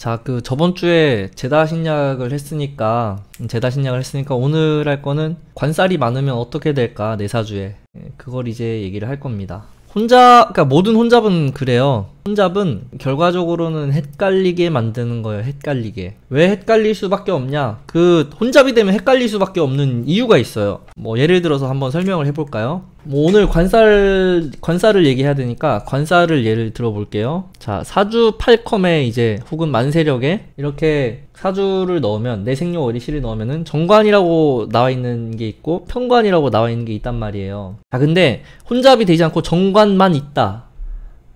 자, 그 저번 주에 제다 신약을 했으니까 제다 신약을 했으니까 오늘 할 거는 관살이 많으면 어떻게 될까 내사주에 예, 그걸 이제 얘기를 할 겁니다. 혼자, 그러니까 모든 혼잡은 그래요. 혼잡은 결과적으로는 헷갈리게 만드는 거예요. 헷갈리게. 왜 헷갈릴 수밖에 없냐? 그 혼잡이 되면 헷갈릴 수밖에 없는 이유가 있어요. 뭐 예를 들어서 한번 설명을 해볼까요? 뭐 오늘 관살 관살을 얘기해야 되니까 관살을 예를 들어볼게요. 자 사주 8컴에 이제 혹은 만세력에 이렇게 사주를 넣으면 내 생력 어리시를 넣으면은 정관이라고 나와 있는 게 있고 평관이라고 나와 있는 게 있단 말이에요. 자 근데 혼잡이 되지 않고 정관만 있다.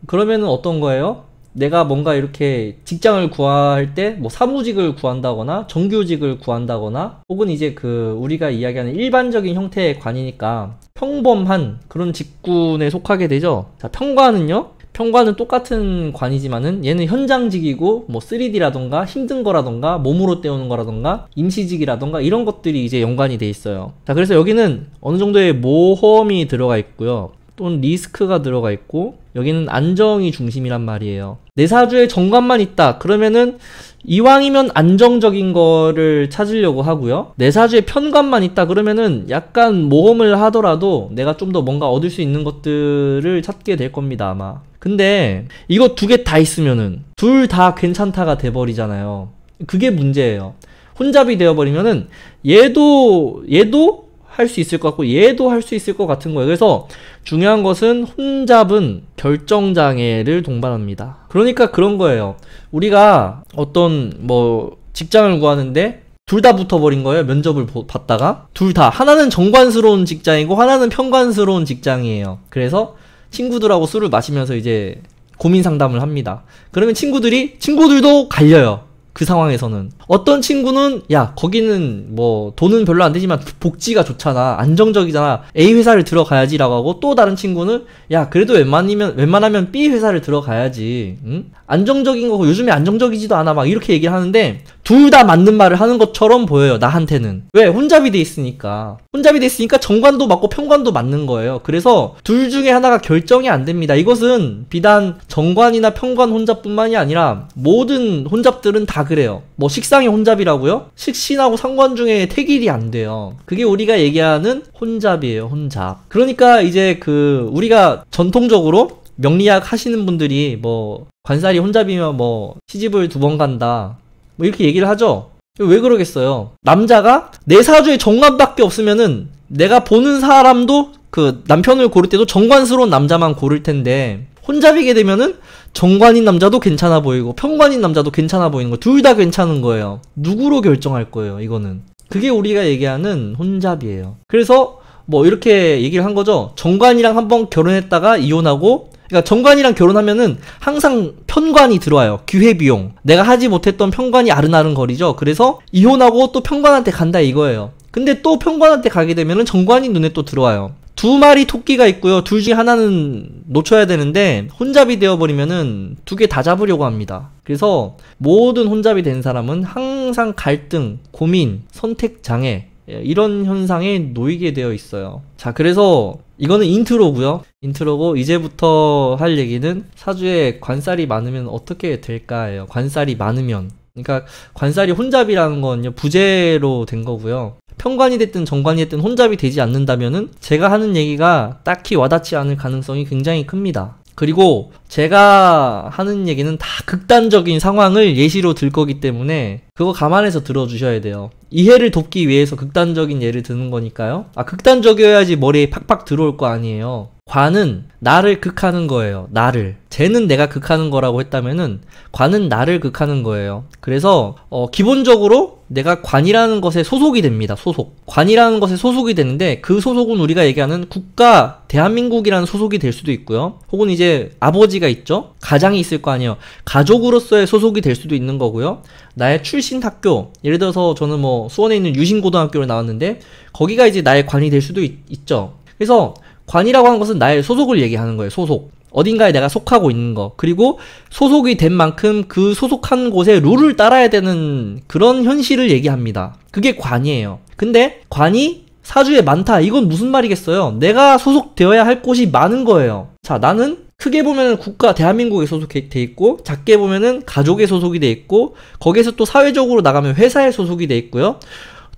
그러면은 어떤 거예요? 내가 뭔가 이렇게 직장을 구할 때 뭐 사무직을 구한다거나 정규직을 구한다거나 혹은 이제 그 우리가 이야기하는 일반적인 형태의 관이니까 평범한 그런 직군에 속하게 되죠. 자, 평관은요. 평관은 똑같은 관이지만은 얘는 현장직이고 뭐 3D라던가 힘든 거라던가 몸으로 때우는 거라던가 임시직이라던가 이런 것들이 이제 연관이 돼 있어요. 자, 그래서 여기는 어느 정도의 모험이 들어가 있고요. 또는 리스크가 들어가 있고 여기는 안정이 중심이란 말이에요. 내 사주에 정관만 있다. 그러면은 이왕이면 안정적인 거를 찾으려고 하고요. 내 사주에 편관만 있다. 그러면은 약간 모험을 하더라도 내가 좀 더 뭔가 얻을 수 있는 것들을 찾게 될 겁니다, 아마. 근데 이거 두 개 다 있으면은 둘 다 괜찮다가 돼 버리잖아요. 그게 문제예요. 혼잡이 되어 버리면은 얘도 얘도 할 수 있을 것 같고 얘도 할 수 있을 것 같은 거예요. 그래서 중요한 것은 혼잡은 결정장애를 동반합니다. 그러니까 그런 거예요. 우리가 어떤 뭐 직장을 구하는데 둘 다 붙어버린 거예요. 면접을 봤다가 둘 다 하나는 정관스러운 직장이고 하나는 평관스러운 직장이에요. 그래서 친구들하고 술을 마시면서 이제 고민 상담을 합니다. 그러면 친구들이 친구들도 갈려요. 그 상황에서는. 어떤 친구는 야 거기는 뭐 돈은 별로 안 되지만 복지가 좋잖아 안정적이잖아 A 회사를 들어가야지라고 하고 또 다른 친구는 야 그래도 웬만하면 웬만하면 B 회사를 들어가야지 응? 안정적인 거고 요즘에 안정적이지도 않아 막 이렇게 얘기를 하는데 둘 다 맞는 말을 하는 것처럼 보여요 나한테는. 왜? 혼잡이 돼 있으니까. 혼잡이 돼 있으니까 정관도 맞고 평관도 맞는 거예요. 그래서 둘 중에 하나가 결정이 안 됩니다. 이것은 비단 정관이나 평관 혼잡뿐만이 아니라 모든 혼잡들은 다 그래요. 뭐 식상의 혼잡이라고요? 식신하고 상관 중에 태길이 안 돼요. 그게 우리가 얘기하는 혼잡이에요 혼잡. 그러니까 이제 그 우리가 전통적으로 명리학 하시는 분들이 뭐 관살이 혼잡이면 뭐 시집을 두 번 간다. 뭐 이렇게 얘기를 하죠. 왜 그러겠어요? 남자가 내 사주에 정관밖에 없으면은 내가 보는 사람도 그 남편을 고를 때도 정관스러운 남자만 고를 텐데 혼잡이게 되면은 정관인 남자도 괜찮아 보이고 평관인 남자도 괜찮아 보이는 거 둘 다 괜찮은 거예요 누구로 결정할 거예요 이거는 그게 우리가 얘기하는 혼잡이에요 그래서 뭐 이렇게 얘기를 한 거죠 정관이랑 한번 결혼했다가 이혼하고 그러니까 정관이랑 결혼하면은 항상 편관이 들어와요. 기회비용. 내가 하지 못했던 편관이 아른아른 거리죠. 그래서 이혼하고 또 편관한테 간다 이거예요. 근데 또 편관한테 가게 되면은 정관이 눈에 또 들어와요. 두 마리 토끼가 있고요. 둘 중에 하나는 놓쳐야 되는데 혼잡이 되어버리면은 두 개 다 잡으려고 합니다. 그래서 모든 혼잡이 된 사람은 항상 갈등, 고민, 선택 장애 이런 현상에 놓이게 되어 있어요. 자, 그래서 이거는 인트로고요. 인트로고 이제부터 할 얘기는 사주에 관살이 많으면 어떻게 될까요? 관살이 많으면 그러니까 관살이 혼잡이라는 건요 부재로 된 거고요. 평관이 됐든 정관이 됐든 혼잡이 되지 않는다면은 제가 하는 얘기가 딱히 와닿지 않을 가능성이 굉장히 큽니다. 그리고 제가 하는 얘기는 다 극단적인 상황을 예시로 들 거기 때문에 그거 감안해서 들어주셔야 돼요. 이해를 돕기 위해서 극단적인 예를 드는 거니까요. 아, 극단적이어야지 머리에 팍팍 들어올 거 아니에요. 관은 나를 극하는 거예요. 나를. 쟤는 내가 극하는 거라고 했다면은 관은 나를 극하는 거예요. 그래서 어, 기본적으로 내가 관이라는 것에 소속이 됩니다. 소속. 관이라는 것에 소속이 되는데 그 소속은 우리가 얘기하는 국가 대한민국이라는 소속이 될 수도 있고요. 혹은 이제 아버지가 있죠. 가장이 있을 거 아니에요. 가족으로서의 소속이 될 수도 있는 거고요. 나의 출신 학교, 예를 들어서 저는 뭐 수원에 있는 유신고등학교를 나왔는데 거기가 이제 나의 관이 될 수도 있, 있죠. 그래서 관이라고 하는 것은 나의 소속을 얘기하는 거예요. 소속. 어딘가에 내가 속하고 있는 거. 그리고 소속이 된 만큼 그 소속한 곳에 룰을 따라야 되는 그런 현실을 얘기합니다. 그게 관이에요. 근데 관이 사주에 많다. 이건 무슨 말이겠어요? 내가 소속되어야 할 곳이 많은 거예요. 자, 나는 크게 보면은 국가 대한민국에 소속돼 있고 작게 보면은 가족에 소속이 돼 있고 거기에서 또 사회적으로 나가면 회사에 소속이 돼 있고요.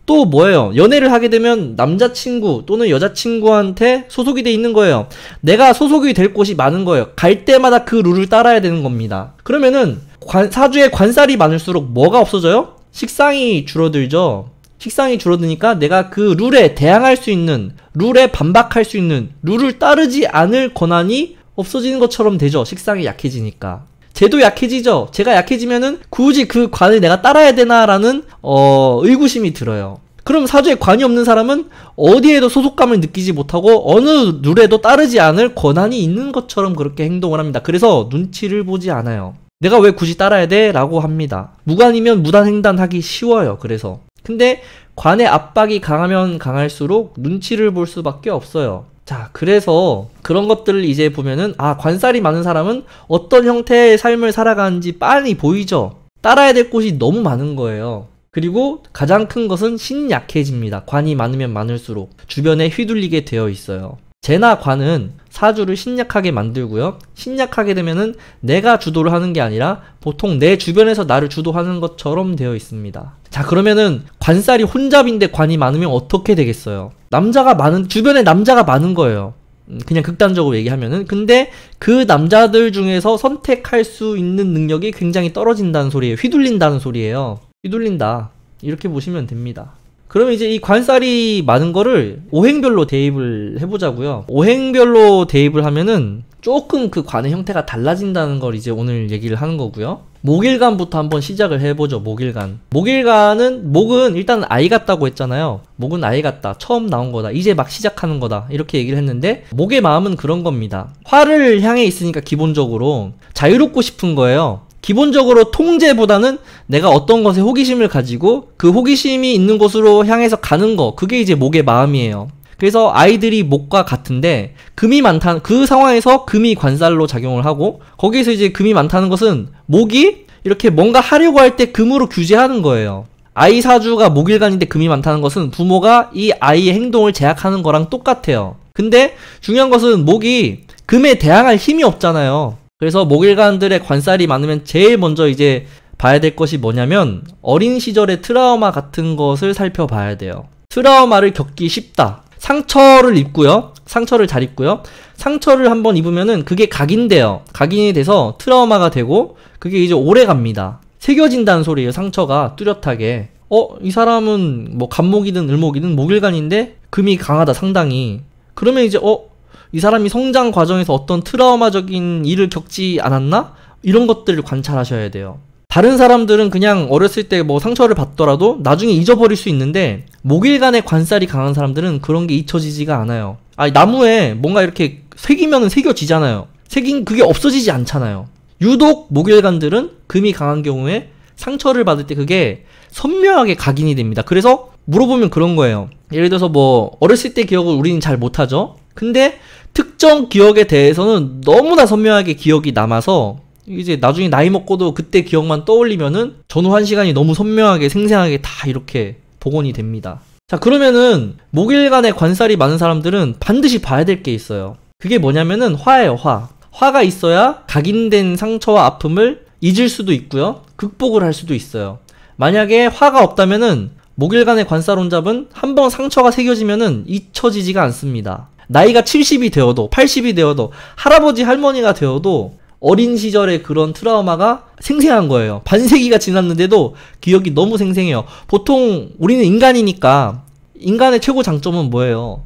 또 뭐예요? 연애를 하게 되면 남자친구 또는 여자친구한테 소속이 돼 있는 거예요. 내가 소속이 될 곳이 많은 거예요. 갈 때마다 그 룰을 따라야 되는 겁니다. 그러면은 관, 사주에 관살이 많을수록 뭐가 없어져요? 식상이 줄어들죠. 식상이 줄어드니까 내가 그 룰에 대항할 수 있는, 룰에 반박할 수 있는, 룰을 따르지 않을 권한이 없어지는 것처럼 되죠. 식상이 약해지니까. 쟤도 약해지죠. 제가 약해지면은 굳이 그 관을 내가 따라야 되나라는 어, 의구심이 들어요. 그럼 사주에 관이 없는 사람은 어디에도 소속감을 느끼지 못하고 어느 룰에도 따르지 않을 권한이 있는 것처럼 그렇게 행동을 합니다. 그래서 눈치를 보지 않아요. 내가 왜 굳이 따라야 돼? 라고 합니다. 무관이면 무단횡단 하기 쉬워요. 그래서. 근데 관의 압박이 강하면 강할수록 눈치를 볼 수밖에 없어요. 자, 그래서 그런 것들을 이제 보면은, 아, 관살이 많은 사람은 어떤 형태의 삶을 살아가는지 빤히 보이죠? 따라야 될 곳이 너무 많은 거예요. 그리고 가장 큰 것은 신약해집니다. 관이 많으면 많을수록 주변에 휘둘리게 되어 있어요. 재나 관은 사주를 신약하게 만들고요. 신약하게 되면은 내가 주도를 하는 게 아니라 보통 내 주변에서 나를 주도하는 것처럼 되어 있습니다. 자, 그러면은 관살이 혼잡인데 관이 많으면 어떻게 되겠어요? 남자가 많은, 주변에 남자가 많은 거예요. 음, 그냥 극단적으로 얘기하면은. 근데 그 남자들 중에서 선택할 수 있는 능력이 굉장히 떨어진다는 소리예요. 휘둘린다는 소리예요. 휘둘린다. 이렇게 보시면 됩니다. 그러면 이제 이 관살이 많은 거를 오행별로 대입을 해보자고요. 오행별로 대입을 하면은 조금 그 관의 형태가 달라진다는 걸 이제 오늘 얘기를 하는 거고요. 목일간부터 한번 시작을 해보죠. 목일간. 목일간은 목은 일단 아이 같다고 했잖아요. 목은 아이 같다. 처음 나온 거다. 이제 막 시작하는 거다. 이렇게 얘기를 했는데 목의 마음은 그런 겁니다. 화를 향해 있으니까 기본적으로 자유롭고 싶은 거예요. 기본적으로 통제보다는 내가 어떤 것에 호기심을 가지고 그 호기심이 있는 곳으로 향해서 가는 거 그게 이제 목의 마음이에요. 그래서 아이들이 목과 같은데 금이 많다는 그 상황에서 금이 관살로 작용을 하고 거기에서 이제 금이 많다는 것은 목이 이렇게 뭔가 하려고 할 때 금으로 규제하는 거예요. 아이 사주가 목일간인데 금이 많다는 것은 부모가 이 아이의 행동을 제약하는 거랑 똑같아요. 근데 중요한 것은 목이 금에 대항할 힘이 없잖아요. 그래서 목일관들의 관살이 많으면 제일 먼저 이제 봐야 될 것이 뭐냐면 어린 시절의 트라우마 같은 것을 살펴봐야 돼요. 트라우마를 겪기 쉽다. 상처를 입고요. 상처를 잘 입고요. 상처를 한번 입으면은 그게 각인돼요. 각인이 돼서 트라우마가 되고 그게 이제 오래 갑니다. 새겨진다는 소리예요. 상처가 뚜렷하게. 어, 이 사람은 뭐 간목이든 을목이든 목일간인데 금이 강하다 상당히. 그러면 이제 어, 이 사람이 성장 과정에서 어떤 트라우마적인 일을 겪지 않았나? 이런 것들을 관찰하셔야 돼요. 다른 사람들은 그냥 어렸을 때 뭐 상처를 받더라도 나중에 잊어버릴 수 있는데 목일간의 관살이 강한 사람들은 그런 게 잊혀지지가 않아요. 아 나무에 뭔가 이렇게 새기면은 새겨지잖아요. 새긴 그게 없어지지 않잖아요. 유독 목일간들은 금이 강한 경우에 상처를 받을 때 그게 선명하게 각인이 됩니다. 그래서 물어보면 그런 거예요. 예를 들어서 뭐 어렸을 때 기억을 우리는 잘 못하죠. 근데 특정 기억에 대해서는 너무나 선명하게 기억이 남아서 이제 나중에 나이 먹고도 그때 기억만 떠올리면은 전후 한 시간이 너무 선명하게 생생하게 다 이렇게 복원이 됩니다. 자, 그러면은 목일간에 관살이 많은 사람들은 반드시 봐야 될 게 있어요. 그게 뭐냐면은 화예요, 화. 화가 있어야 각인된 상처와 아픔을 잊을 수도 있고요. 극복을 할 수도 있어요. 만약에 화가 없다면은 목일간의 관살혼잡은 한 번 상처가 새겨지면은 잊혀지지가 않습니다. 나이가 70이 되어도 80이 되어도 할아버지 할머니가 되어도 어린 시절의 그런 트라우마가 생생한 거예요. 반세기가 지났는데도 기억이 너무 생생해요. 보통 우리는 인간이니까 인간의 최고 장점은 뭐예요?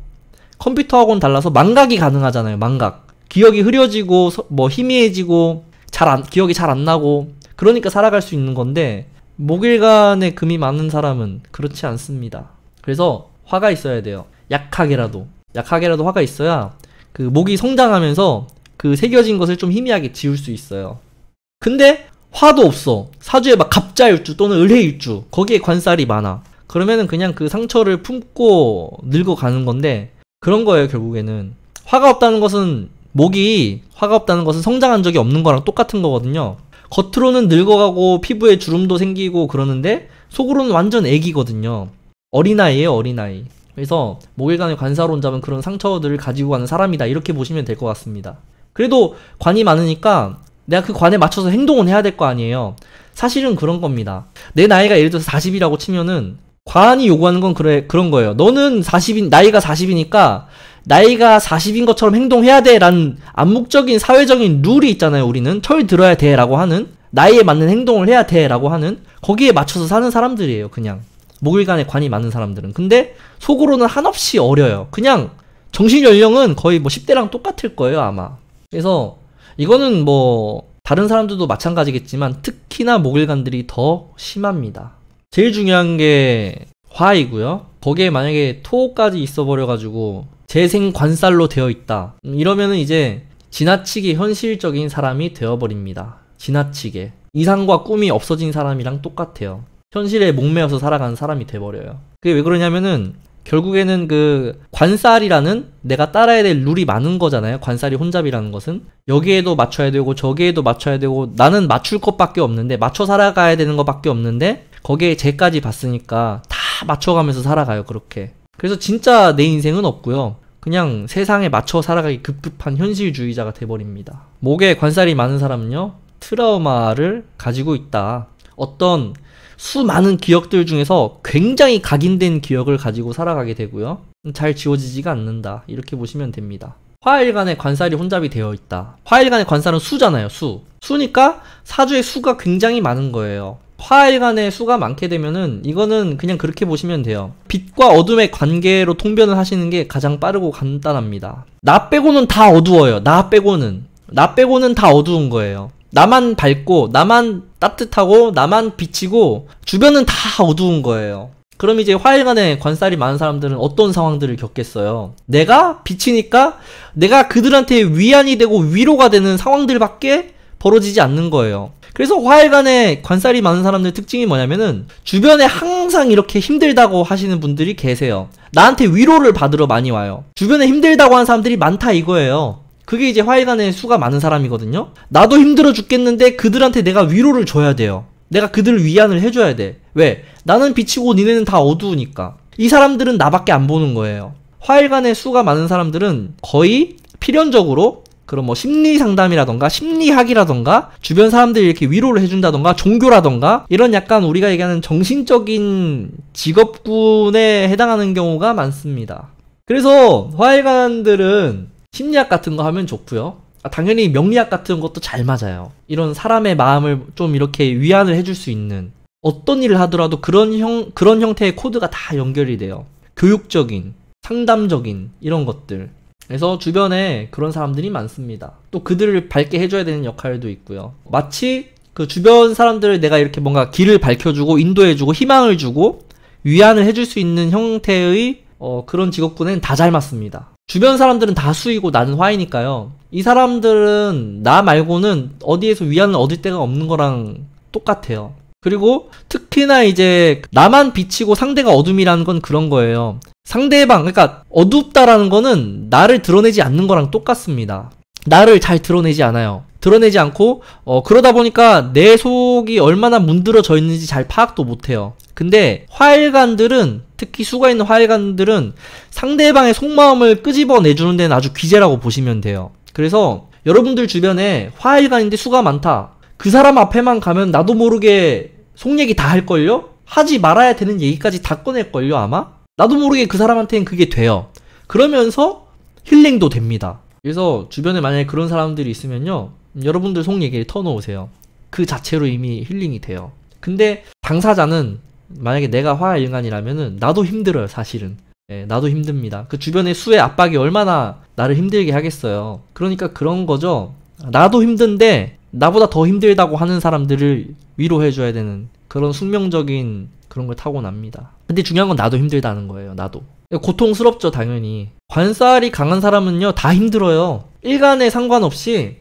컴퓨터하고는 달라서 망각이 가능하잖아요. 망각. 기억이 흐려지고 뭐 희미해지고 잘 안, 기억이 잘 안 나고 그러니까 살아갈 수 있는 건데 목일간에 금이 많은 사람은 그렇지 않습니다. 그래서 화가 있어야 돼요. 약하게라도. 약하게라도 화가 있어야 그 목이 성장하면서 그 새겨진 것을 좀 희미하게 지울 수 있어요. 근데 화도 없어. 사주에 막 갑자일주 또는 을해일주 거기에 관살이 많아. 그러면은 그냥 그 상처를 품고 늙어가는 건데 그런 거예요 결국에는. 화가 없다는 것은 목이 화가 없다는 것은 성장한 적이 없는 거랑 똑같은 거거든요. 겉으로는 늙어가고 피부에 주름도 생기고 그러는데 속으로는 완전 애기거든요. 어린아이예요 어린아이. 그래서 목일간의 관사론자은 그런 상처들을 가지고 가는 사람이다 이렇게 보시면 될 것 같습니다. 그래도 관이 많으니까 내가 그 관에 맞춰서 행동은 해야 될 거 아니에요. 사실은 그런 겁니다. 내 나이가 예를 들어서 40이라고 치면은 관이 요구하는 건 그래 그런 거예요. 너는 40인 나이가 40이니까 나이가 40인 것처럼 행동해야 돼라는 암묵적인 사회적인 룰이 있잖아요. 우리는 철 들어야 돼라고 하는 나이에 맞는 행동을 해야 돼라고 하는 거기에 맞춰서 사는 사람들이에요. 그냥 목일간에 관이 많은 사람들은. 근데 속으로는 한없이 어려요. 그냥 정신 연령은 거의 뭐 10대랑 똑같을 거예요, 아마. 그래서 이거는 뭐 다른 사람들도 마찬가지겠지만 특히나 목일간들이 더 심합니다. 제일 중요한 게 화이고요. 거기에 만약에 토까지 있어 버려가지고 재생 관살로 되어 있다. 음, 이러면은 이제 지나치게 현실적인 사람이 되어버립니다. 지나치게. 이상과 꿈이 없어진 사람이랑 똑같아요. 현실에 목매어서 살아가는 사람이 돼버려요. 그게 왜 그러냐면은 결국에는 그 관살이라는 내가 따라야 될 룰이 많은 거잖아요. 관살이 혼잡이라는 것은 여기에도 맞춰야 되고 저기에도 맞춰야 되고 나는 맞출 것밖에 없는데 맞춰 살아가야 되는 것밖에 없는데 거기에 쟤까지 봤으니까 다 맞춰가면서 살아가요. 그렇게. 그래서 진짜 내 인생은 없고요. 그냥 세상에 맞춰 살아가기 급급한 현실주의자가 돼버립니다. 목에 관살이 많은 사람은요, 트라우마를 가지고 있다. 어떤 수많은 기억들 중에서 굉장히 각인된 기억을 가지고 살아가게 되고요. 잘 지워지지가 않는다. 이렇게 보시면 됩니다. 화일간의 관살이 혼잡이 되어 있다. 화일간의 관살은 수잖아요, 수. 수니까 사주의 수가 굉장히 많은 거예요. 화일간의 수가 많게 되면은 이거는 그냥 그렇게 보시면 돼요. 빛과 어둠의 관계로 통변을 하시는 게 가장 빠르고 간단합니다. 나 빼고는 다 어두워요. 나 빼고는. 나 빼고는 다 어두운 거예요. 나만 밝고 나만 따뜻하고 나만 비치고 주변은 다 어두운 거예요. 그럼 이제 화일간에 관살이 많은 사람들은 어떤 상황들을 겪겠어요? 내가 비치니까 내가 그들한테 위안이 되고 위로가 되는 상황들밖에 벌어지지 않는 거예요. 그래서 화일간에 관살이 많은 사람들 특징이 뭐냐면은 주변에 항상 이렇게 힘들다고 하시는 분들이 계세요. 나한테 위로를 받으러 많이 와요. 주변에 힘들다고 하는 사람들이 많다 이거예요. 그게 이제 화해간의 수가 많은 사람이거든요. 나도 힘들어 죽겠는데 그들한테 내가 위로를 줘야 돼요. 내가 그들을 위안을 해줘야 돼. 왜? 나는 비치고 니네는 다 어두우니까. 이 사람들은 나밖에 안 보는 거예요. 화일간의 수가 많은 사람들은 거의 필연적으로 그런 뭐 심리 상담이라던가 심리학이라던가 주변 사람들이 이렇게 위로를 해준다던가 종교라던가 이런 약간 우리가 얘기하는 정신적인 직업군에 해당하는 경우가 많습니다. 그래서 화일간들은 심리학 같은 거 하면 좋고요. 아, 당연히 명리학 같은 것도 잘 맞아요. 이런 사람의 마음을 좀 이렇게 위안을 해줄 수 있는 어떤 일을 하더라도 그런 형 그런 형태의 코드가 다 연결이 돼요. 교육적인, 상담적인 이런 것들. 그래서 주변에 그런 사람들이 많습니다. 또 그들을 밝게 해줘야 되는 역할도 있고요. 마치 그 주변 사람들을 내가 이렇게 뭔가 길을 밝혀주고 인도해주고 희망을 주고 위안을 해줄 수 있는 형태의 어, 그런 직업군엔 다잘 맞습니다. 주변 사람들은 다 수이고 나는 화이니까요. 이 사람들은 나 말고는 어디에서 위안을 얻을 데가 없는 거랑 똑같아요. 그리고 특히나 이제 나만 비치고 상대가 어둠이라는 건 그런 거예요. 상대방, 그러니까 어둡다라는 거는 나를 드러내지 않는 거랑 똑같습니다. 나를 잘 드러내지 않아요. 드러내지 않고 어 그러다 보니까 내 속이 얼마나 문드러져 있는지 잘 파악도 못해요. 근데 화일관들은 특히 수가 있는 화일관들은 상대방의 속마음을 끄집어내주는 데는 아주 귀재라고 보시면 돼요. 그래서 여러분들 주변에 화일관인데 수가 많다. 그 사람 앞에만 가면 나도 모르게 속 얘기 다 할걸요? 하지 말아야 되는 얘기까지 다 꺼낼걸요, 아마? 나도 모르게 그 사람한테는 그게 돼요. 그러면서 힐링도 됩니다. 그래서 주변에 만약에 그런 사람들이 있으면요. 여러분들 속 얘기를 터놓으세요. 그 자체로 이미 힐링이 돼요. 근데 당사자는 만약에 내가 화일간이라면은 나도 힘들어요, 사실은. 예, 나도 힘듭니다. 그 주변의 수의 압박이 얼마나 나를 힘들게 하겠어요. 그러니까 그런 거죠. 나도 힘든데 나보다 더 힘들다고 하는 사람들을 위로해줘야 되는 그런 숙명적인 그런 걸 타고납니다. 근데 중요한 건 나도 힘들다는 거예요, 나도. 고통스럽죠, 당연히. 관살이 강한 사람은요, 다 힘들어요. 일간에 상관없이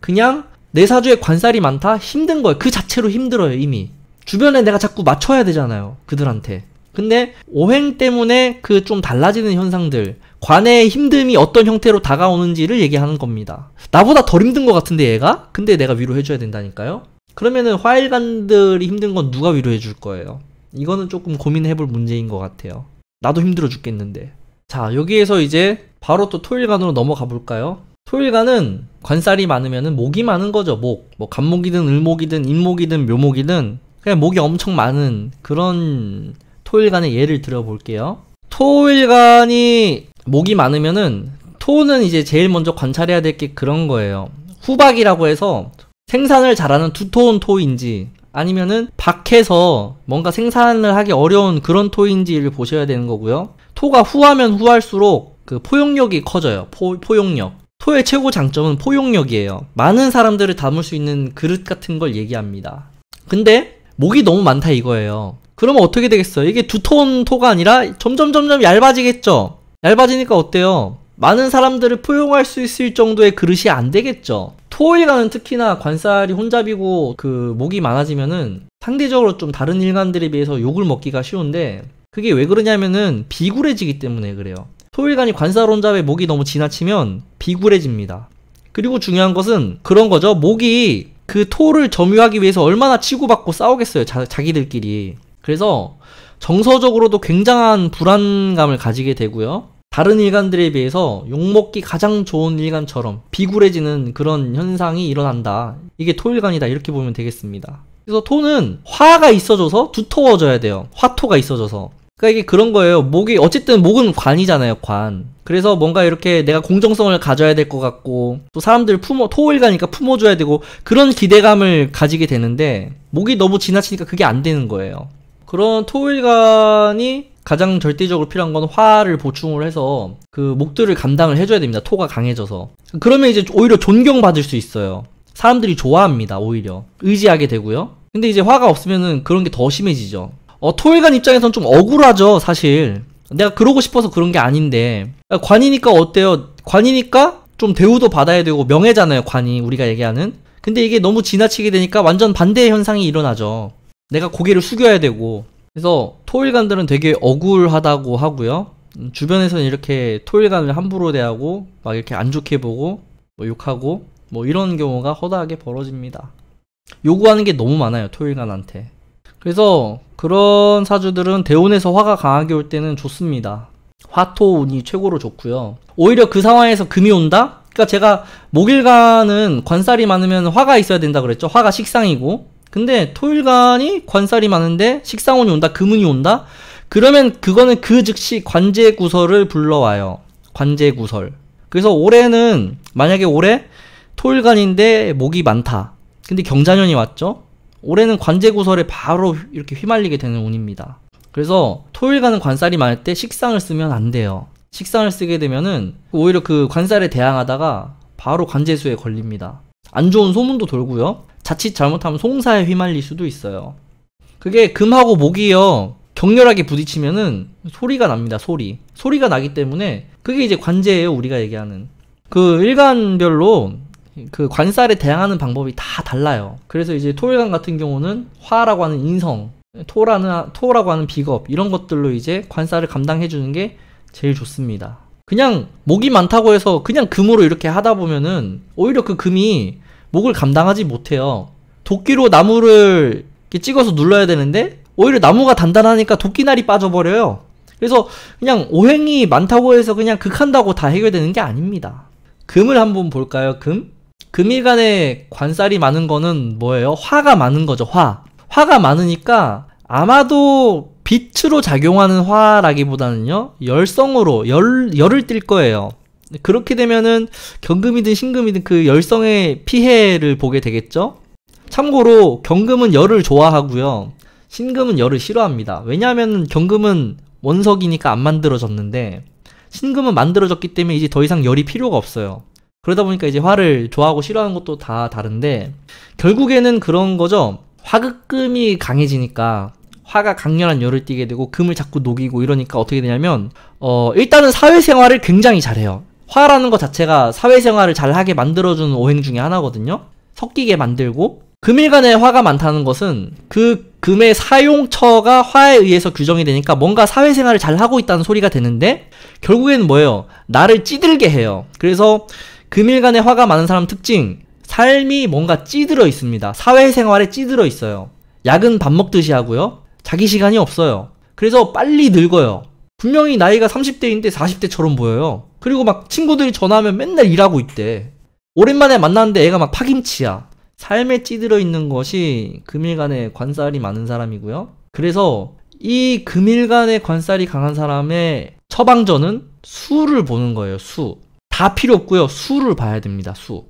그냥 내 사주에 관살이 많다? 힘든 거예요. 그 자체로 힘들어요, 이미. 주변에 내가 자꾸 맞춰야 되잖아요. 그들한테. 근데 오행 때문에 그 좀 달라지는 현상들, 관의 힘듦이 어떤 형태로 다가오는지를 얘기하는 겁니다. 나보다 덜 힘든 것 같은데 얘가? 근데 내가 위로해줘야 된다니까요? 그러면은 화일관들이 힘든 건 누가 위로해줄 거예요? 이거는 조금 고민해볼 문제인 것 같아요. 나도 힘들어 죽겠는데. 자, 여기에서 이제 바로 또 토일간으로 넘어가 볼까요? 토일간은 관살이 많으면 목이 많은 거죠, 목. 뭐 간목이든 을목이든 인목이든 묘목이든 그냥 목이 엄청 많은 그런 토일간의 예를 들어볼게요. 토일간이 목이 많으면은 토는 이제 제일 먼저 관찰해야 될 게 그런 거예요. 후박이라고 해서 생산을 잘하는 두터운 토인지 아니면은 밖에서 뭔가 생산을 하기 어려운 그런 토인지를 보셔야 되는 거고요. 토가 후하면 후할수록 그 포용력이 커져요. 포, 포용력. 토의 최고 장점은 포용력이에요. 많은 사람들을 담을 수 있는 그릇 같은 걸 얘기합니다. 근데 목이 너무 많다 이거예요. 그러면 어떻게 되겠어요? 이게 두터운 토가 아니라 점점 점점 얇아지겠죠? 얇아지니까 어때요? 많은 사람들을 포용할 수 있을 정도의 그릇이 안 되겠죠. 토일간은 특히나 관살이 혼잡이고 그 목이 많아지면은 상대적으로 좀 다른 일간들에 비해서 욕을 먹기가 쉬운데 그게 왜 그러냐면은 비굴해지기 때문에 그래요. 토일간이 관살 혼잡에 목이 너무 지나치면 비굴해집니다. 그리고 중요한 것은 그런 거죠. 목이 그 토를 점유하기 위해서 얼마나 치고받고 싸우겠어요. 자, 자기들끼리. 그래서 정서적으로도 굉장한 불안감을 가지게 되고요. 다른 일간들에 비해서 욕먹기 가장 좋은 일간처럼 비굴해지는 그런 현상이 일어난다. 이게 토일간이다. 이렇게 보면 되겠습니다. 그래서 토는 화가 있어져서 두터워져야 돼요. 화토가 있어져서. 그러니까 이게 그런 거예요. 목이 어쨌든 목은 관이잖아요. 관. 그래서 뭔가 이렇게 내가 공정성을 가져야 될 것 같고 또 사람들 품어 토일가니까 품어줘야 되고 그런 기대감을 가지게 되는데 목이 너무 지나치니까 그게 안 되는 거예요. 그런 토일간이 가장 절대적으로 필요한 건 화를 보충을 해서 그 목들을 감당을 해줘야 됩니다. 토가 강해져서. 그러면 이제 오히려 존경받을 수 있어요. 사람들이 좋아합니다. 오히려. 의지하게 되고요. 근데 이제 화가 없으면은 그런 게 더 심해지죠. 어, 토일간 입장에선 좀 억울하죠, 사실. 내가 그러고 싶어서 그런 게 아닌데. 관이니까 어때요? 관이니까 좀 대우도 받아야 되고 명예잖아요, 관이. 우리가 얘기하는. 근데 이게 너무 지나치게 되니까 완전 반대의 현상이 일어나죠. 내가 고개를 숙여야 되고. 그래서 토일간들은 되게 억울하다고 하고요. 음, 주변에서는 이렇게 토일간을 함부로 대하고 막 이렇게 안 좋게 보고 뭐 욕하고 뭐 이런 경우가 허다하게 벌어집니다. 요구하는 게 너무 많아요, 토일간한테. 그래서 그런 사주들은 대운에서 화가 강하게 올 때는 좋습니다. 화토 운이 최고로 좋고요. 오히려 그 상황에서 금이 온다? 그러니까 제가 목일간은 관살이 많으면 화가 있어야 된다 그랬죠. 화가 식상이고 근데 토일간이 관살이 많은데 식상운이 온다, 금운이 온다? 그러면 그거는 그 즉시 관제구설을 불러와요. 관제구설. 그래서 올해는 만약에 올해 토일간인데 목이 많다. 근데 경자년이 왔죠? 올해는 관제 구설에 바로 이렇게 휘말리게 되는 운입니다. 그래서 토일간은 관살이 많을 때 식상을 쓰면 안 돼요. 식상을 쓰게 되면은 오히려 그 관살에 대항하다가 바로 관제수에 걸립니다. 안 좋은 소문도 돌고요. 자칫 잘못하면 송사에 휘말릴 수도 있어요. 그게 금하고 목이요. 격렬하게 부딪히면은 소리가 납니다. 소리. 소리가 나기 때문에 그게 이제 관제예요. 우리가 얘기하는. 그 일간별로 그 관살에 대항하는 방법이 다 달라요. 그래서 이제 토일간 같은 경우는 화라고 하는 인성, 토라는 토라고 하는 비겁 이런 것들로 이제 관살을 감당해 주는 게 제일 좋습니다. 그냥 목이 많다고 해서 그냥 금으로 이렇게 하다 보면은 오히려 그 금이 목을 감당하지 못해요. 도끼로 나무를 찍어서 눌러야 되는데 오히려 나무가 단단하니까 도끼날이 빠져버려요. 그래서 그냥 오행이 많다고 해서 그냥 극한다고 다 해결되는 게 아닙니다. 금을 한번 볼까요? 금? 금일간에 관살이 많은 거는 뭐예요? 화가 많은 거죠, 화. 화가 많으니까 아마도 빛으로 작용하는 화라기보다는요, 열성으로, 열, 열을 띨 거예요. 그렇게 되면은 경금이든 신금이든 그 열성의 피해를 보게 되겠죠? 참고로 경금은 열을 좋아하고요. 신금은 열을 싫어합니다. 왜냐하면 경금은 원석이니까 안 만들어졌는데 신금은 만들어졌기 때문에 이제 더 이상 열이 필요가 없어요. 그러다 보니까 이제 화를 좋아하고 싫어하는 것도 다 다른데 결국에는 그런 거죠. 화극금이 강해지니까 화가 강렬한 열을 띠게 되고 금을 자꾸 녹이고 이러니까 어떻게 되냐면 어 일단은 사회생활을 굉장히 잘해요. 화라는 것 자체가 사회생활을 잘하게 만들어주는 오행 중에 하나거든요. 섞이게 만들고 금일간에 화가 많다는 것은 그 금의 사용처가 화에 의해서 규정이 되니까 뭔가 사회생활을 잘 하고 있다는 소리가 되는데 결국에는 뭐예요? 나를 찌들게 해요. 그래서 금일간에 화가 많은 사람 특징 삶이 뭔가 찌들어 있습니다. 사회생활에 찌들어 있어요. 야근 밥 먹듯이 하고요. 자기 시간이 없어요. 그래서 빨리 늙어요. 분명히 나이가 30대인데 40대처럼 보여요. 그리고 막 친구들이 전화하면 맨날 일하고 있대. 오랜만에 만났는데 애가 막 파김치야. 삶에 찌들어 있는 것이 금일간의 관살이 많은 사람이고요. 그래서 이 금일간의 관살이 강한 사람의 처방전은 수를 보는 거예요, 수. 다 필요 없고요. 수를 봐야 됩니다, 수.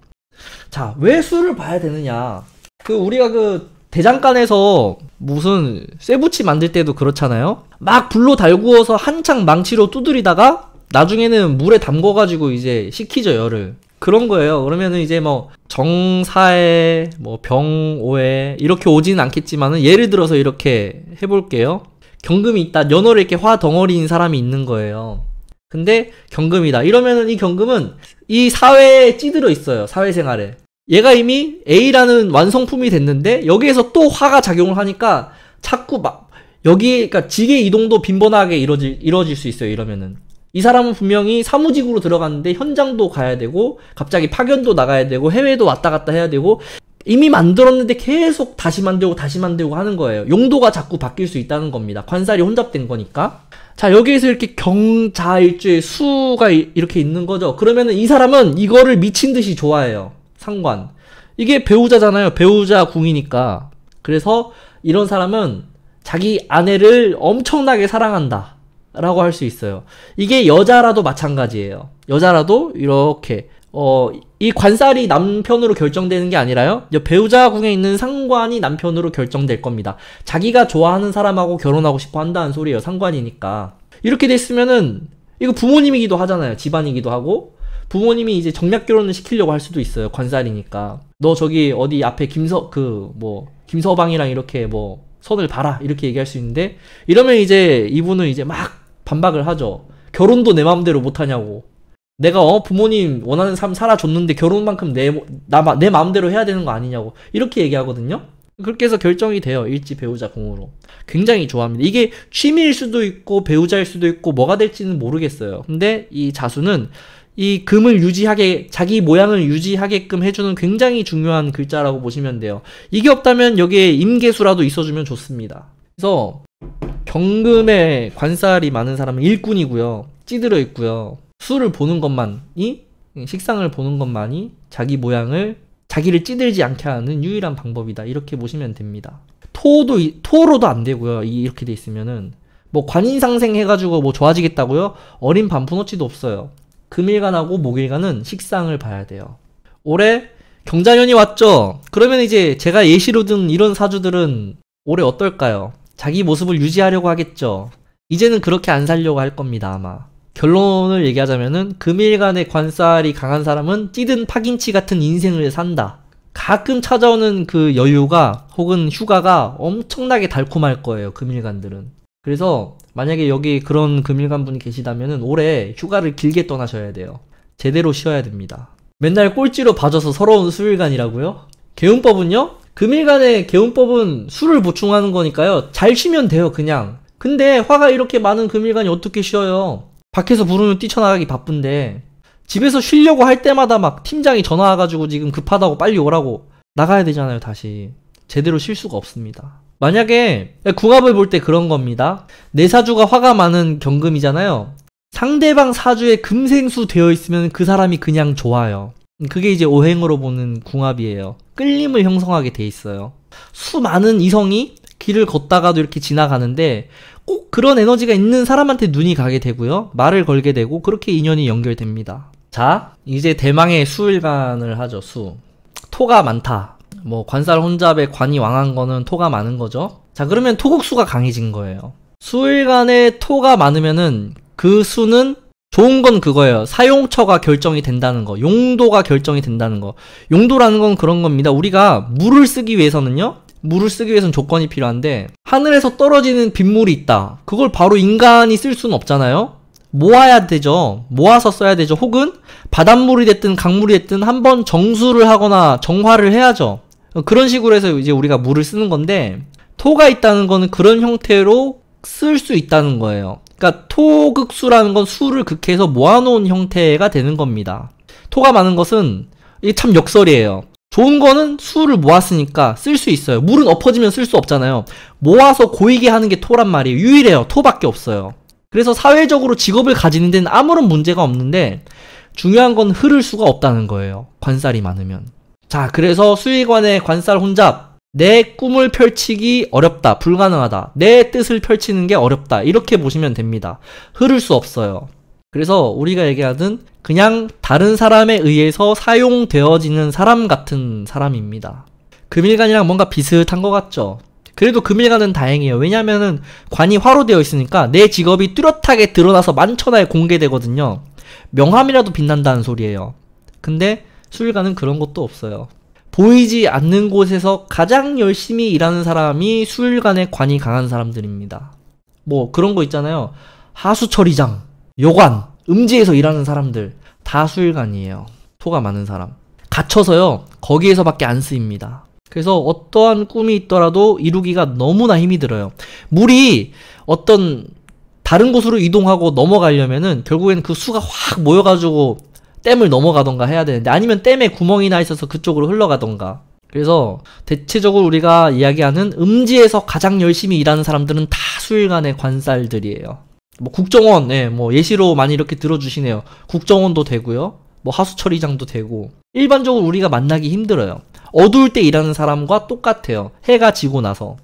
자, 왜 수를 봐야 되느냐? 그 우리가 그 대장간에서 무슨 쇠붙이 만들 때도 그렇잖아요. 막 불로 달구어서 한창 망치로 두드리다가 나중에는 물에 담궈가지고 이제 식히죠 열을. 그런 거예요. 그러면은 이제 뭐 정사에 뭐 병오에 이렇게 오지는 않겠지만은 예를 들어서 이렇게 해볼게요. 경금이 있다. 연어를 이렇게 화 덩어리인 사람이 있는 거예요. 근데 경금이다. 이러면은 이 경금은 이 사회에 찌들어 있어요. 사회생활에. 얘가 이미 A라는 완성품이 됐는데 여기에서 또 화가 작용을 하니까 자꾸 막 여기 그러니까 지계 이동도 빈번하게 이루어질 이루어질 수 있어요. 이러면은 이 사람은 분명히 사무직으로 들어갔는데 현장도 가야 되고 갑자기 파견도 나가야 되고 해외도 왔다 갔다 해야 되고 이미 만들었는데 계속 다시 만들고 다시 만들고 하는 거예요. 용도가 자꾸 바뀔 수 있다는 겁니다. 관살이 혼잡된 거니까. 자, 여기에서 이렇게 경자일주의 수가 이렇게 있는 거죠. 그러면은 이 사람은 이거를 미친 듯이 좋아해요. 상관. 이게 배우자잖아요. 배우자 궁이니까. 그래서 이런 사람은 자기 아내를 엄청나게 사랑한다. 라고 할 수 있어요. 이게 여자라도 마찬가지예요. 여자라도 이렇게 어, 이 관살이 남편으로 결정되는 게 아니라요. 배우자 궁에 있는 상관이 남편으로 결정될 겁니다. 자기가 좋아하는 사람하고 결혼하고 싶어 한다는 소리예요. 상관이니까. 이렇게 됐으면은 이거 부모님이기도 하잖아요. 집안이기도 하고 부모님이 이제 정략 결혼을 시키려고 할 수도 있어요. 관살이니까. 너 저기 어디 앞에 김서 그 뭐 김서방이랑 이렇게 뭐 선을 봐라 이렇게 얘기할 수 있는데 이러면 이제 이분은 이제 막 반박을 하죠. 결혼도 내 마음대로 못 하냐고. 내가 어 부모님 원하는 삶 살아줬는데 결혼만큼 내나내 마음대로 해야 되는 거 아니냐고 이렇게 얘기하거든요. 그렇게 해서 결정이 돼요. 일지 배우자 공으로. 굉장히 좋아합니다. 이게 취미일 수도 있고 배우자일 수도 있고 뭐가 될지는 모르겠어요. 근데 이 자수는 이 금을 유지하게 자기 모양을 유지하게끔 해주는 굉장히 중요한 글자라고 보시면 돼요. 이게 없다면 여기에 임계수라도 있어주면 좋습니다. 그래서 경금에 관살이 많은 사람은 일꾼이고요. 찌들어 있고요. 수를 보는 것만이 식상을 보는 것만이 자기 모양을 자기를 찌들지 않게 하는 유일한 방법이다. 이렇게 보시면 됩니다. 토도 토로도 안 되고요. 이렇게 돼 있으면은 뭐 관인상생 해가지고 뭐 좋아지겠다고요? 어린 반푼어치도 없어요. 금일간하고 목일간은 식상을 봐야 돼요. 올해 경자년이 왔죠? 그러면 이제 제가 예시로 든 이런 사주들은 올해 어떨까요? 자기 모습을 유지하려고 하겠죠. 이제는 그렇게 안 살려고 할 겁니다, 아마. 결론을 얘기하자면은 금일간의 관살이 강한 사람은 찌든 파김치 같은 인생을 산다. 가끔 찾아오는 그 여유가 혹은 휴가가 엄청나게 달콤할 거예요, 금일간들은. 그래서 만약에 여기 그런 금일간 분이 계시다면은 올해 휴가를 길게 떠나셔야 돼요. 제대로 쉬어야 됩니다. 맨날 꼴찌로 봐줘서 서러운 수일간이라고요? 개운법은요? 금일간의 개운법은 술을 보충하는 거니까요. 잘 쉬면 돼요, 그냥. 근데 화가 이렇게 많은 금일간이 어떻게 쉬어요? 밖에서 부르면 뛰쳐나가기 바쁜데 집에서 쉬려고 할 때마다 막 팀장이 전화 와가지고 지금 급하다고 빨리 오라고 나가야 되잖아요, 다시. 제대로 쉴 수가 없습니다. 만약에 궁합을 볼 때 그런 겁니다. 내 사주가 화가 많은 경금이잖아요. 상대방 사주에 금생수 되어 있으면 그 사람이 그냥 좋아요. 그게 이제 오행으로 보는 궁합이에요. 끌림을 형성하게 돼 있어요. 수많은 이성이 길을 걷다가도 이렇게 지나가는데 꼭 그런 에너지가 있는 사람한테 눈이 가게 되고요. 말을 걸게 되고 그렇게 인연이 연결됩니다. 자, 이제 대망의 수일간을 하죠. 수. 토가 많다. 뭐 관살 혼잡에 관이 왕한 거는 토가 많은 거죠. 자, 그러면 토국수가 강해진 거예요. 수일간에 토가 많으면은 그 수는 좋은 건 그거예요. 사용처가 결정이 된다는 거. 용도가 결정이 된다는 거. 용도라는 건 그런 겁니다. 우리가 물을 쓰기 위해서는요. 물을 쓰기 위해서는 조건이 필요한데 하늘에서 떨어지는 빗물이 있다. 그걸 바로 인간이 쓸 수는 없잖아요. 모아야 되죠. 모아서 써야 되죠. 혹은 바닷물이 됐든 강물이 됐든 한번 정수를 하거나 정화를 해야죠. 그런 식으로 해서 이제 우리가 물을 쓰는 건데 토가 있다는 거는 그런 형태로 쓸 수 있다는 거예요. 그러니까 토극수라는 건 수를 극해서 모아놓은 형태가 되는 겁니다. 토가 많은 것은 이게 참 역설이에요. 좋은 거는 수를 모았으니까 쓸 수 있어요. 물은 엎어지면 쓸 수 없잖아요. 모아서 고이게 하는 게 토란 말이에요. 유일해요. 토밖에 없어요. 그래서 사회적으로 직업을 가지는 데는 아무런 문제가 없는데 중요한 건 흐를 수가 없다는 거예요. 관살이 많으면. 자, 그래서 수의관의 관살 혼잡. 내 꿈을 펼치기 어렵다. 불가능하다. 내 뜻을 펼치는 게 어렵다. 이렇게 보시면 됩니다. 흐를 수 없어요. 그래서 우리가 얘기하든 그냥 다른 사람에 의해서 사용되어지는 사람 같은 사람입니다. 금일간이랑 뭔가 비슷한 것 같죠? 그래도 금일간은 다행이에요. 왜냐면은 관이 화로 되어 있으니까 내 직업이 뚜렷하게 드러나서 만천하에 공개되거든요. 명함이라도 빛난다는 소리예요. 근데 수일관은 그런 것도 없어요. 보이지 않는 곳에서 가장 열심히 일하는 사람이 수일관의 관이 강한 사람들입니다. 뭐 그런 거 있잖아요. 하수처리장, 요관, 음지에서 일하는 사람들 다 수일관이에요. 토가 많은 사람. 갇혀서요. 거기에서밖에 안 쓰입니다. 그래서 어떠한 꿈이 있더라도 이루기가 너무나 힘이 들어요. 물이 어떤 다른 곳으로 이동하고 넘어가려면은 결국엔 그 수가 확 모여가지고 댐을 넘어가던가 해야 되는데 아니면 댐에 구멍이 나 있어서 그쪽으로 흘러가던가 그래서 대체적으로 우리가 이야기하는 음지에서 가장 열심히 일하는 사람들은 다 수일간의 관살들이에요. 뭐 국정원, 네, 뭐 예시로 많이 이렇게 들어주시네요. 국정원도 되고요. 뭐 하수처리장도 되고 일반적으로 우리가 만나기 힘들어요. 어두울 때 일하는 사람과 똑같아요. 해가 지고 나서.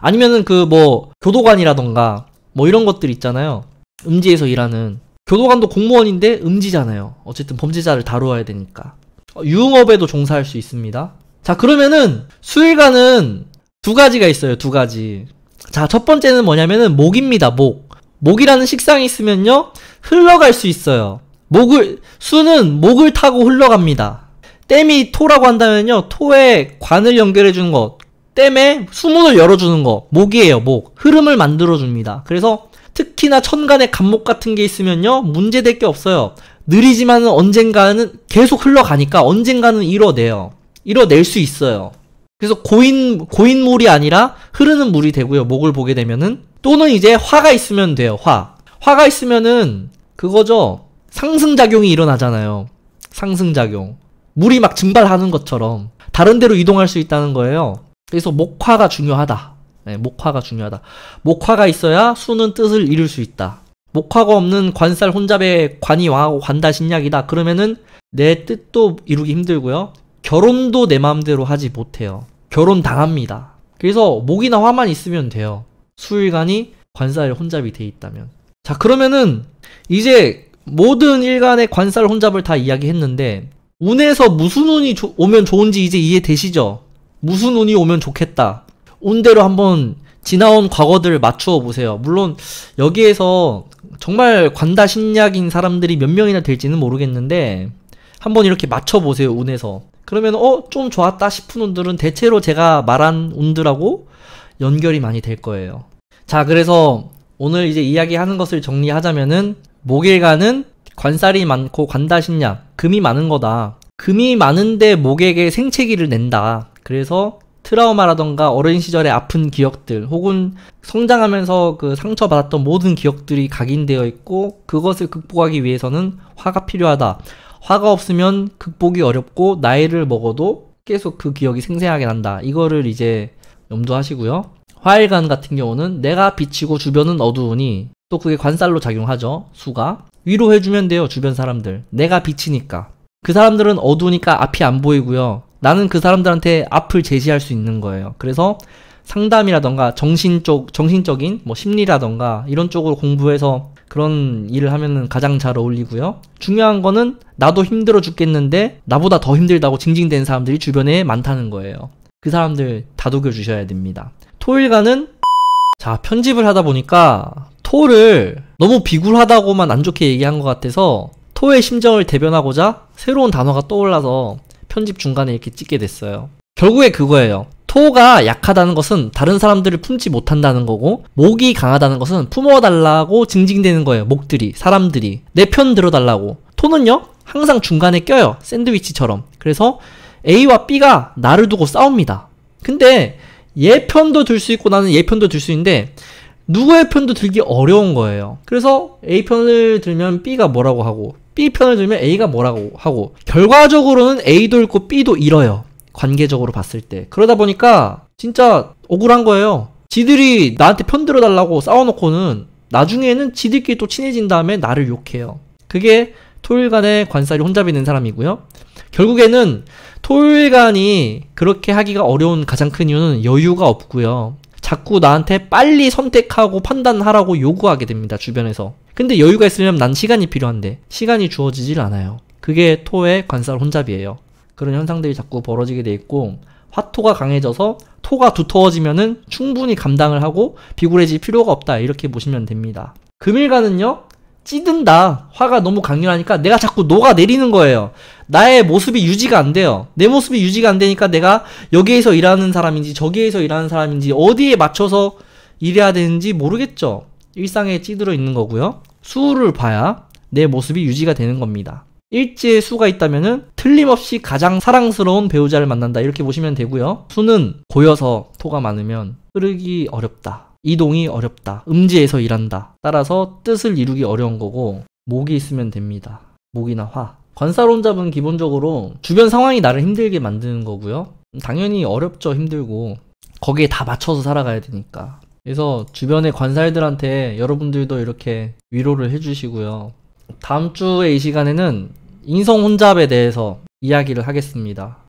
아니면은 그 뭐 교도관이라던가 뭐 이런 것들 있잖아요. 음지에서 일하는 교도관도 공무원인데 음지잖아요. 어쨌든 범죄자를 다루어야 되니까. 어, 유흥업에도 종사할 수 있습니다. 자, 그러면은 수일관은 두 가지가 있어요. 두 가지. 자, 첫 번째는 뭐냐면은 목입니다. 목. 목이라는 식상이 있으면요. 흘러갈 수 있어요. 목을 수는 목을 타고 흘러갑니다. 댐이 토라고 한다면요. 토에 관을 연결해 주는 것. 댐에 수문을 열어주는 거. 목이에요, 목. 흐름을 만들어 줍니다. 그래서 특히나 천간에 간목 같은 게 있으면요. 문제될 게 없어요. 느리지만은 언젠가는 계속 흘러가니까 언젠가는 이뤄내요. 이뤄낼 수 있어요. 그래서 고인, 고인물이 아니라 흐르는 물이 되고요. 목을 보게 되면은. 또는 이제 화가 있으면 돼요, 화. 화가 있으면은 그거죠. 상승 작용이 일어나잖아요. 상승 작용. 물이 막 증발하는 것처럼 다른 데로 이동할 수 있다는 거예요. 그래서 목화가 중요하다. 네, 목화가 중요하다. 목화가 있어야 수는 뜻을 이룰 수 있다. 목화가 없는 관살 혼잡의 관이 왕하고 관다 신약이다. 그러면은 내 뜻도 이루기 힘들고요. 결혼도 내 마음대로 하지 못해요. 결혼 당합니다. 그래서 목이나 화만 있으면 돼요. 수일간이 관살 혼잡이 돼 있다면. 자, 그러면은 이제 모든 일간의 관살 혼잡을 다 이야기했는데 운에서 무슨 운이 조, 오면 좋은지 이제 이해되시죠? 무슨 운이 오면 좋겠다. 운대로 한번 지나온 과거들을 맞추어 보세요. 물론 여기에서 정말 관다신약인 사람들이 몇 명이나 될지는 모르겠는데 한번 이렇게 맞춰 보세요. 운에서. 그러면 어 좀 좋았다 싶은 운들은 대체로 제가 말한 운들하고 연결이 많이 될 거예요. 자, 그래서 오늘 이제 이야기하는 것을 정리하자면은 목일가는 관살이 많고 관다신약, 금이 많은 거다. 금이 많은데 목에게 생채기를 낸다. 그래서 트라우마라던가 어린 시절의 아픈 기억들 혹은 성장하면서 그 상처받았던 모든 기억들이 각인되어 있고 그것을 극복하기 위해서는 화가 필요하다. 화가 없으면 극복이 어렵고 나이를 먹어도 계속 그 기억이 생생하게 난다. 이거를 이제 염두하시고요. 화일관 같은 경우는 내가 비치고 주변은 어두우니 또 그게 관살로 작용하죠. 수가. 위로해주면 돼요, 주변 사람들. 내가 빛이니까. 그 사람들은 어두우니까 앞이 안 보이고요. 나는 그 사람들한테 앞을 제시할 수 있는 거예요. 그래서 상담이라던가 정신 쪽, 정신적인 뭐 심리라던가 이런 쪽으로 공부해서 그런 일을 하면은 가장 잘 어울리고요. 중요한 거는 나도 힘들어 죽겠는데 나보다 더 힘들다고 징징대는 사람들이 주변에 많다는 거예요. 그 사람들 다독여 주셔야 됩니다. 토일가는 자, 편집을 하다 보니까 토를 너무 비굴하다고만 안 좋게 얘기한 것 같아서 토의 심정을 대변하고자 새로운 단어가 떠올라서 편집 중간에 이렇게 찍게 됐어요. 결국에 그거예요. 토가 약하다는 것은 다른 사람들을 품지 못한다는 거고 목이 강하다는 것은 품어달라고 징징대는 거예요. 목들이 사람들이 내 편 들어달라고 토는요 항상 중간에 껴요 샌드위치처럼 그래서 A와 B가 나를 두고 싸웁니다. 근데 얘 편도 들 수 있고 나는 얘 편도 들 수 있는데 누구의 편도 들기 어려운 거예요. 그래서 A 편을 들면 B가 뭐라고 하고 B 편을 들면 A가 뭐라고 하고 결과적으로는 A도 잃고 B도 잃어요. 관계적으로 봤을 때. 그러다 보니까 진짜 억울한 거예요. 지들이 나한테 편 들어 달라고 싸워놓고는 나중에는 지들끼리 또 친해진 다음에 나를 욕해요. 그게 토일간의 관살이 혼잡이 된 사람이고요. 결국에는 토일간이 그렇게 하기가 어려운 가장 큰 이유는 여유가 없고요. 자꾸 나한테 빨리 선택하고 판단하라고 요구하게 됩니다. 주변에서. 근데 여유가 있으면 난 시간이 필요한데 시간이 주어지질 않아요. 그게 토의 관살 혼잡이에요. 그런 현상들이 자꾸 벌어지게 돼 있고 화토가 강해져서 토가 두터워지면은 충분히 감당을 하고 비굴해질 필요가 없다 이렇게 보시면 됩니다. 금일가는요 찌든다 화가 너무 강렬하니까 내가 자꾸 녹아 내리는 거예요. 나의 모습이 유지가 안 돼요. 내 모습이 유지가 안 되니까 내가 여기에서 일하는 사람인지 저기에서 일하는 사람인지 어디에 맞춰서 일해야 되는지 모르겠죠. 일상에 찌들어 있는 거고요. 수를 봐야 내 모습이 유지가 되는 겁니다. 일지의 수가 있다면은 틀림없이 가장 사랑스러운 배우자를 만난다 이렇게 보시면 되고요. 수는 고여서 토가 많으면 흐르기 어렵다. 이동이 어렵다. 음지에서 일한다. 따라서 뜻을 이루기 어려운 거고 목이 있으면 됩니다. 목이나 화. 관사론잡은 기본적으로 주변 상황이 나를 힘들게 만드는 거고요. 당연히 어렵죠. 힘들고 거기에 다 맞춰서 살아가야 되니까. 그래서 주변의 관살들한테 여러분들도 이렇게 위로를 해주시고요. 다음 주에 이 시간에는 인성 혼잡에 대해서 이야기를 하겠습니다.